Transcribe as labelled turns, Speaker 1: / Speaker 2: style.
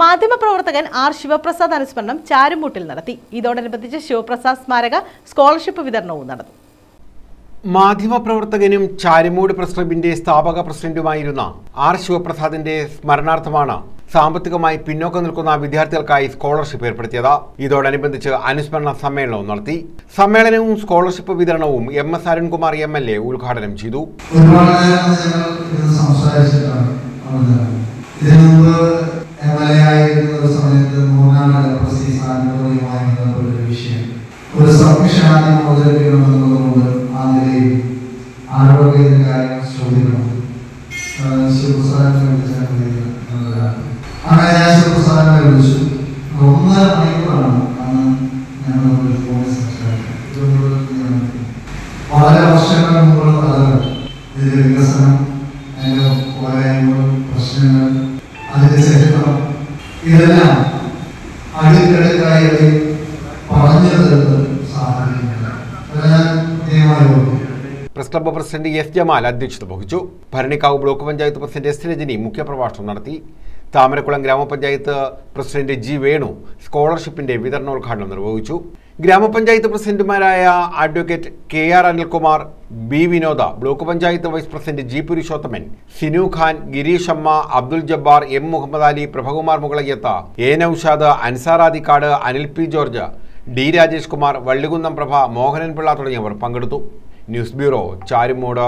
Speaker 1: മാധ്യമപ്രവർത്തകൻ ആർ ശിവപ്രസാദ് അനുസ്മരണം ചാരുമൂട്ടിൽ നടത്തി. ഇതോടനുബന്ധിച്ച് ശിവപ്രസാദ് സ്മാരക സ്കോളർഷിപ്പ് വിതരണവും നടന്നു.
Speaker 2: മാധ്യമപ്രവർത്തകനും ചാരിമൂട് പ്രസ് ക്ലബിന്റെ സ്ഥാപക പ്രസിഡന്റുമായിരുന്ന ആർ ശിവപ്രസാദിന്റെ സ്മരണാർത്ഥമാണ് സാമ്പത്തികമായി പിന്നോക്കം നിൽക്കുന്ന വിദ്യാർത്ഥികൾക്കായി സ്കോളർഷിപ്പ് ഏർപ്പെടുത്തിയത്. ഇതോടനുബന്ധിച്ച് അനുസ്മരണ സമ്മേളനവും നടത്തി. സമ്മേളനവും സ്കോളർഷിപ്പ് വിതരണവും M S Arunkumar M L A ഉദ്ഘാടനം ചെയ്തു.
Speaker 3: സമയത്ത് മൂന്നാൽ പ്രസീസ് ആനുകൂല്യമായി ബന്ധപ്പെട്ട ഒരു വിഷയം. ഒരു സംരക്ഷണം അവതരിപ്പിക്കണമെന്നുള്ളതുകൊണ്ട് ആ നിലയിൽ ആരോഗ്യത്തിന്റെ കാര്യങ്ങൾ ചോദിക്കണം ശിവപ്രസാദിനെ വിളിച്ചാൽ എന്നതാണ്. അങ്ങനെ ഞാൻ ശിവപ്രസാദിനെ വിളിച്ചു. ഒന്നര മണിക്കൂറാണ് അന്ന് ഞങ്ങൾ ഫോണിൽ ഞാൻ വളരെ വർഷങ്ങൾ മുമ്പുള്ള കഥകൾ. ഇതിന്റെ വികസനം അതിന്റെ പോരായ്മകൾ പ്രശ്നങ്ങൾ അതിന്റെ ചരിത്രം ഇതെല്ലാം അടുക്കടുക്കായി അവർ പറഞ്ഞു ഞാൻ
Speaker 2: press club president S Jamal അധ്യക്ഷത വഹിച്ചു. Bharanikkavu block panchayat president S Rajani മുഖ്യപ്രഭാഷണം നടത്തി. താമരക്കുളം ഗ്രാമപഞ്ചായത്ത് പ്രസിഡന്റ് ജി വേണു സ്കോളർഷിപ്പിന്റെ വിതരണോദ്ഘാടനം നിർവഹിച്ചു. ഗ്രാമപഞ്ചായത്ത് പ്രസിഡന്റുമാരായ advocate K R Anilkumar B Vinoda block panchayat vice president G Purushothaman Sinu Khan Girish അമ്മ Abdul Jabbar M Muhammad Ali Prabhakumar Mukalayyath A Naushad Ansar Adikkad Anil P George D Rajesh Kumar Vallikunnam Prabha Mohanan Pillai തുടങ്ങിയവർ പങ്കെടുത്തു. News bureau Charummood.